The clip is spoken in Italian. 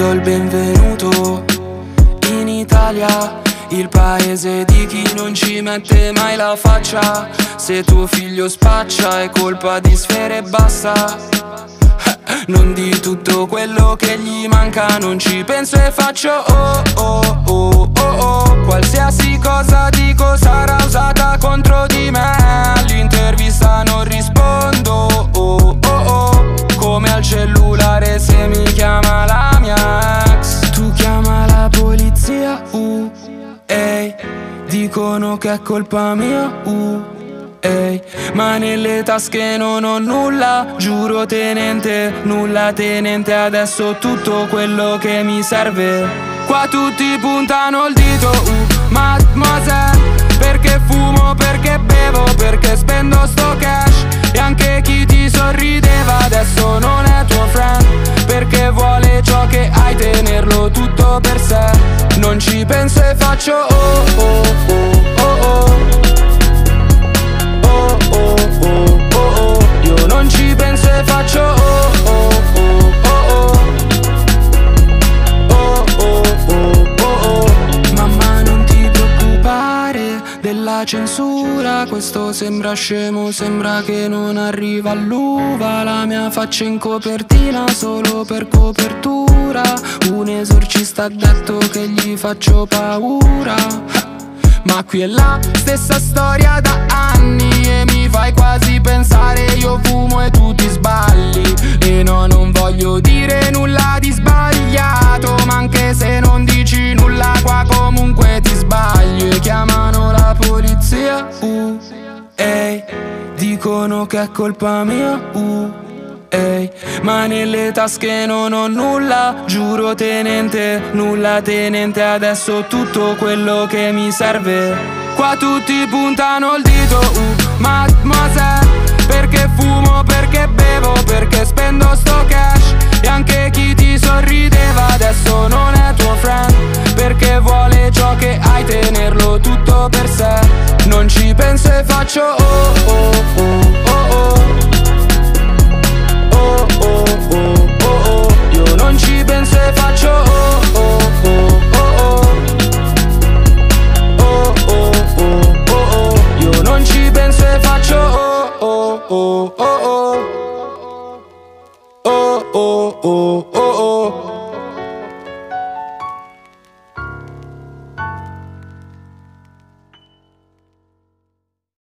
do il benvenuto in Italia, il paese di chi non ci mette mai la faccia. Se tuo figlio spaccia è colpa di sfere e basta. Non di tutto quello che gli manca, non ci penso e faccio oh Dicono che è colpa mia, uh. Ehi, ma nelle tasche non ho nulla, giuro tenente, nulla tenente, adesso tutto quello che mi serve. Qua tutti puntano il dito, uh, mademoiselle, perché fumo, perché bevo, perché spendo sto cash. tenerlo tutto per sé Non ci penso e faccio oh oh oh oh oh Oh oh oh oh oh Io non ci penso e faccio oh oh oh oh Oh oh oh oh oh Mamma non ti preoccupare della censura Questo sembra scemo, sembra che non arriva all'uva La mia faccia in copertina solo per copertura Esorcista ha detto che gli faccio paura. Ma qui è la stessa storia da anni E mi fai quasi pensare io fumo e tu ti sbagli E no, non voglio dire nulla di sbagliato Ma anche se non dici nulla qua comunque ti sbagli. E chiamano la polizia, uh, ehi Dicono che è colpa mia, uh Ehi, ma nelle tasche non ho nulla, giuro tenente, nulla tenente, adesso tutto quello che mi serve. Qua tutti puntano il dito, uh, mademoiselle, perché fumo, perché bevo, perché spendo sto cash. E anche chi ti sorrideva adesso non è tuo friend, perché vuole ciò che hai, tenerlo tutto per sé. Non ci penso e faccio oh oh oh oh oh oh